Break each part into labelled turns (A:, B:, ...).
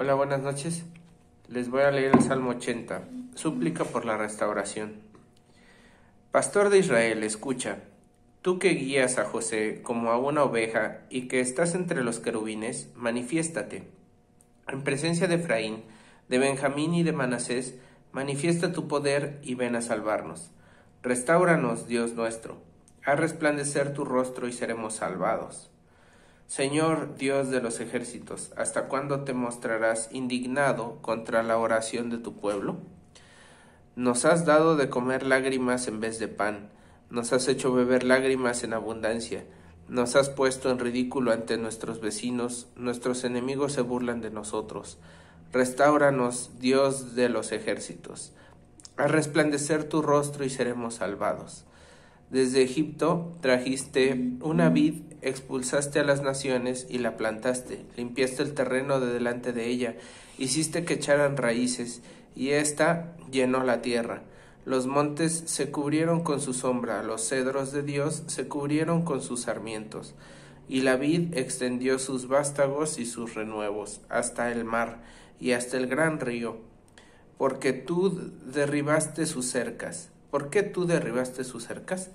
A: Hola, buenas noches. Les voy a leer el Salmo 80, súplica por la restauración. Pastor de Israel, escucha, tú que guías a José como a una oveja y que estás entre los querubines, manifiéstate. En presencia de Efraín, de Benjamín y de Manasés, manifiesta tu poder y ven a salvarnos. Restauranos, Dios nuestro. Haz resplandecer tu rostro y seremos salvados. Señor Dios de los ejércitos, ¿hasta cuándo te mostrarás indignado contra la oración de tu pueblo? Nos has dado de comer lágrimas en vez de pan, nos has hecho beber lágrimas en abundancia, nos has puesto en ridículo ante nuestros vecinos, nuestros enemigos se burlan de nosotros. Restauranos, Dios de los ejércitos. A resplandecer tu rostro y seremos salvados. Desde Egipto trajiste una vid, expulsaste a las naciones y la plantaste, limpiaste el terreno de delante de ella, hiciste que echaran raíces, y ésta llenó la tierra. Los montes se cubrieron con su sombra, los cedros de Dios se cubrieron con sus sarmientos, y la vid extendió sus vástagos y sus renuevos hasta el mar y hasta el gran río, porque tú derribaste sus cercas ¿Por qué tú derribaste sus cercas?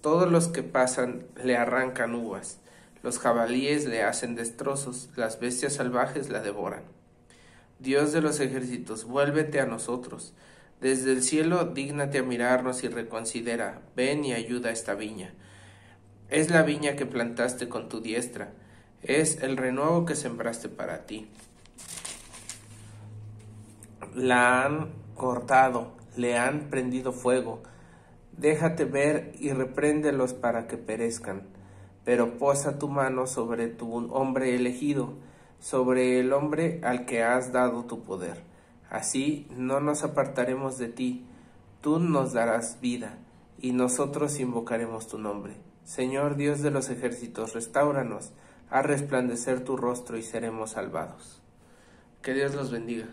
A: Todos los que pasan le arrancan uvas, los jabalíes le hacen destrozos, las bestias salvajes la devoran. Dios de los ejércitos, vuélvete a nosotros. Desde el cielo dígnate a mirarnos y reconsidera, ven y ayuda a esta viña. Es la viña que plantaste con tu diestra, es el renuevo que sembraste para ti. La han cortado, le han prendido fuego. Déjate ver y repréndelos para que perezcan. Pero posa tu mano sobre tu hombre elegido, sobre el hombre al que has dado tu poder. Así no nos apartaremos de ti, tú nos darás vida, y nosotros invocaremos tu nombre. Señor Dios de los ejércitos, restauranos, haz resplandecer tu rostro y seremos salvados. Que Dios los bendiga.